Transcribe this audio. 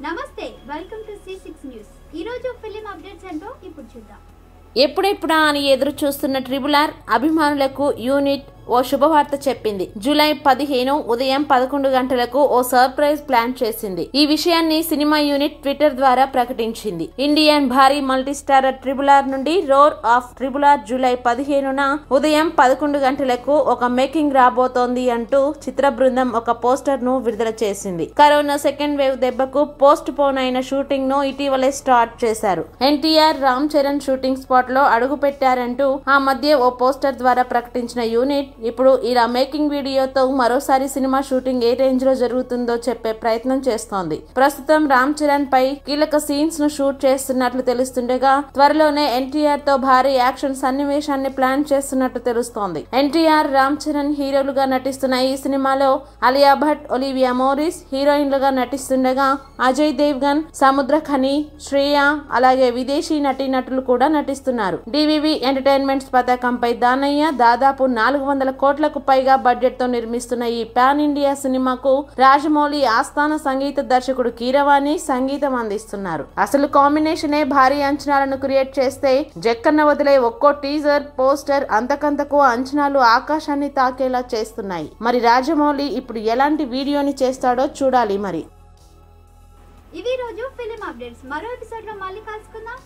నమస్తే welcome to C six news ఈ రోజు ఫిలిం అప్డేట్స్ ఏంటో ఇప్పుడు చూద్దాం. ఎప్పుడెప్పుడా అని ఎదురు చూస్తున్న ట్రిబుల్ అభిమానులకు యూనిట్ ఓ శుభవార్త చెప్పింది. జూలై పదిహేను ఉదయం పదకొండు గంటలకు ఓ సర్ప్రైజ్ ప్లాన్ చేసింది. ఈ విషయాన్ని సినిమా యూనిట్ ట్విట్టర్ ద్వారా ప్రకటించింది. ఇండియన్ భారీ మల్టీస్టారర్ ట్రిబుల్ ఆర్ నుండి roar of triple R July పదిహేనున ఉదయం పదకొండు గంటలకు ఒక మేకింగ్ రాబోతోంది అంటూ చిత్ర బృందం ఒక పోస్టర్ను విడుదల చేసింది. కరోనా సెకండ్ వేవ్ దెబ్బకు పోస్ట్ పోన్ అయిన షూటింగ్ను ఇటీవలే స్టార్ట్ చేశారు. ఎన్టీఆర్ రామ్ చరణ్ షూటింగ్ స్పాట్లో అడుగు పెట్టారంటూ ఆ మధ్య ఓ పోస్టర్ ద్వారా ప్రకటించిన యూనిట్ ఇప్పుడు ఇలా మేకింగ్ వీడియోతో మరోసారి సినిమా షూటింగ్ ఏ రేంజ్లో జరుగుతుందో చెప్పే ప్రయత్నం చేస్తోంది. ప్రస్తుతం రామ్ చరణ్ పై కీలక సీన్స్ను షూట్ చేస్తున్నట్లు తెలుస్తుండగా త్వరలోనే ఎన్టీఆర్తో భారీ యాక్షన్ సన్నివేశాన్ని ప్లాన్ చేస్తున్నట్టు తెలుస్తోంది. ఎన్టీఆర్ రామ్ చరణ్ హీరోలుగా నటిస్తున్న ఈ సినిమాలో అలియా భట్ ఒలివియా మోరిస్ హీరోయిన్లుగా నటిస్తుండగా అజయ్ దేవ్గన్ సముద్ర ఖని శ్రేయ అలాగే విదేశీ నటీనటులు కూడా నటిస్తున్నారు. డివివి ఎంటర్టైన్మెంట్స్ పతాకంపై దానయ్య దాదాపు నాలుగు వందల కోట్లకు పైగా బడ్జెట్తో నిర్మిస్తున్న ఈ పాన్ ఇండియా సినిమాకు రాజమౌళి ఆస్థాన సంగీత దర్శకుడు కీరవాణి సంగీతం అందిస్తున్నారు. అసలు కాంబినేషనే భారీ అంచనాలను క్రియేట్ చేస్తే జక్కన్న వదిలే ఒక్కో టీజర్ పోస్టర్ అంతకంతకు అంచనాలు ఆకాశాన్ని తాకేలా చేస్తున్నాయి. మరి రాజమౌళి ఇప్పుడు ఎలాంటి వీడియోని చేస్తాడో చూడాలి మరి. ఇది రోజు ఫిలిం అప్డేట్స్. మరో ఎపిసోడ్లో మళ్ళీ కలుసుకుందాం.